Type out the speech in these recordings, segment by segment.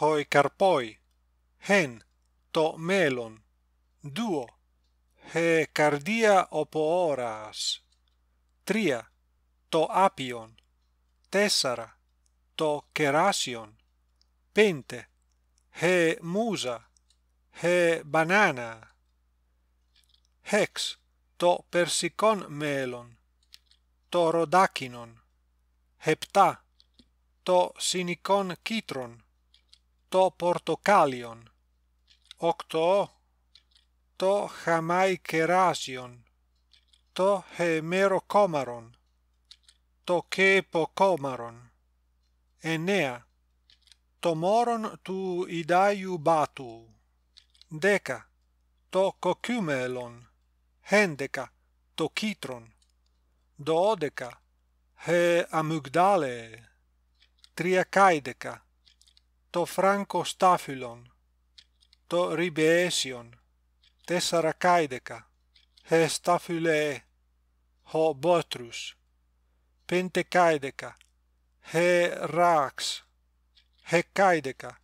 hoi carpoi hen to melon duo he cardia opooras tria to apion tessara to kerasion pente he musa he banana hex to persicon melon to rodakinon hepta to sinicon citron το πορτοκάλιον. octo το χαμαϊκεράσιον. Το χεμεροκόμαρον. Το κέποκόμαρον. Εννέα. Το μόρον του Ιδάιου Μπάτου. Δέκα. Το κοκκιούμελον. Χέντεκα. Το κίτρον. Δώδεκα. Χε αμυγδάλε. Τριακάιδεκα το φραγκοστάφυλον, το ριμπεέσιον, τέσσαρα καίδεκα, εστάφυλεε, ο μπότρους, πέντε καίδεκα, ε ράξ, ε καίδεκα,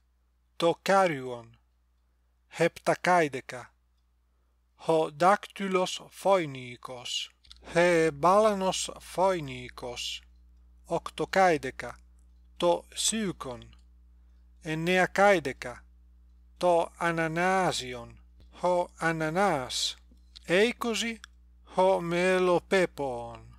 το κάριον, heptakaideca ho dactylos phoinikos he balanos phoinikos octokaideca to syukon sucon enneacaideca to ananasion ho ananas. Eicosi ho melopepon